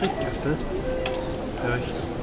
Triebkiste. Höre äh, ich